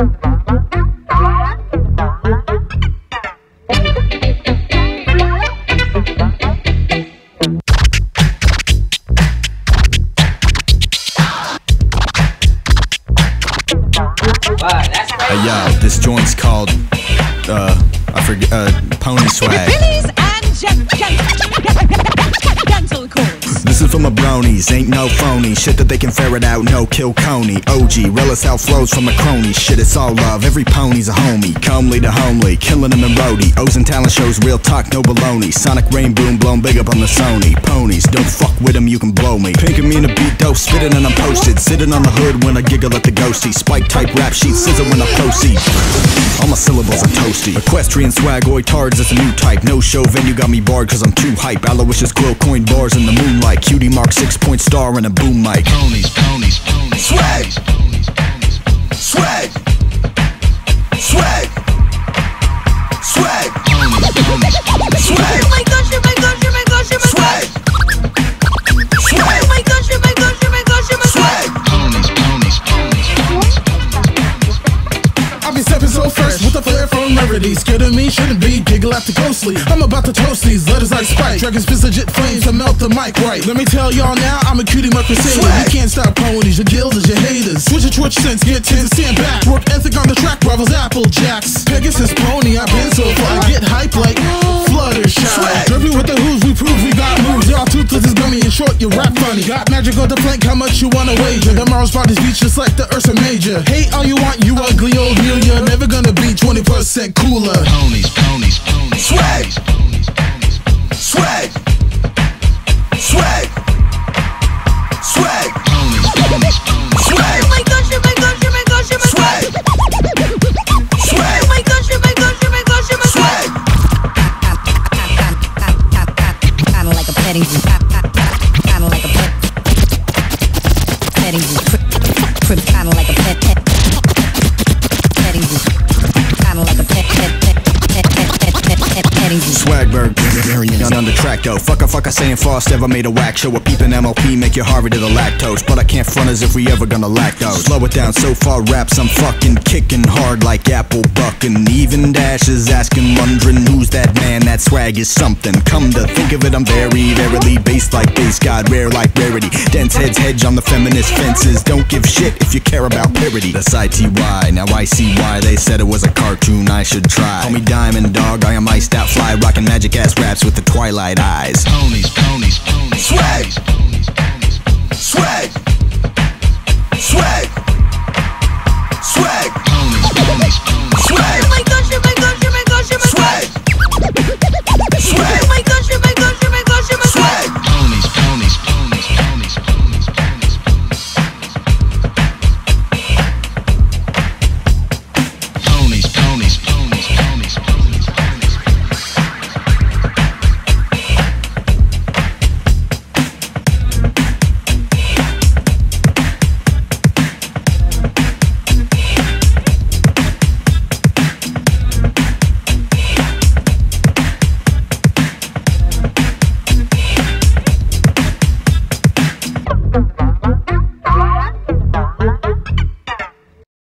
Hey yo, this joint's called, uh, I forget, uh, Pony Swag. This is for my ain't no phony. Shit that they can ferret out, no Killconey. OG, real as hell flows from a crony. Shit, it's all love, every pony's a homie. Comely to homely, killing them in roadie. O's and talent shows, real talk, no baloney. Sonic Rainboom, blown big up on the Sony. Ponies, don't fuck with them, you can blow me. Pinkamena beat dope, spitting and I'm posted. Sitting on the hood when I giggle at the ghosty. Spike type rap sheet, scissor when I proceed. All my syllables are toasty. Equestrian swagoid tards is a new type. No show venue got me barred cause I'm too hype. Owloysius grill coin bars in the moonlight. Cutie mark six point star and a boom mic. Ponies, ponies, ponies. Swag. Swag. Swag. Swag. Ponies, ponies, ponies. Scared of me, shouldn't be. Giggle at the ghostly. I'm about to toast these letters like spike. Dragons spits legit flames to melt the mic right. Let me tell y'all now, I'm a cutie mark crusader. You can't stop ponies, your Gildas your haters. Switch your twitch sense, get tense, stand back. Work ethic on the track, rivals Applejack's. Pegasus pony, I've been so far. I get hype like toothless is gummy and short, you rap funny. Got magic on the plank, how much you wanna wager? Tomorrow's spot is beach just like the Ursa Major. Hate all you want, you ugly old mule. You're never gonna be 20% cooler. Ponies, ponies, ponies. Swag. Ponies, ponies, ponies. Swag. Swag. Swag. Ponies, ponies, ponies. Swag. Oh my gosh, oh my gosh, oh my gosh, oh my Swag. gosh. Swag. Oh my gosh, oh my gosh, oh my gosh, oh my gosh. Swag. Kinda like a petting zoo. Swagberg, variant on the track though. Fuck a fuck a saying Faust ever made a whack show. A peeping MLP make you Harvey to the lactose. But I can't front as if we ever gonna lack those. Slow it down so far, raps I'm fucking kicking hard like apple bucking. Even Dash is asking, wondering who's that man. Swag is something. Come to think of it, I'm very, verily based like Based God, rare like rarity. Dense heads hedge on the feminist fences. Don't give shit if you care about parody. That's ITY, now I see why they said it was a cartoon I should try. Call me Diamond Dog, I am iced out fly, rocking magic ass raps with the twilight eyes. Ponies,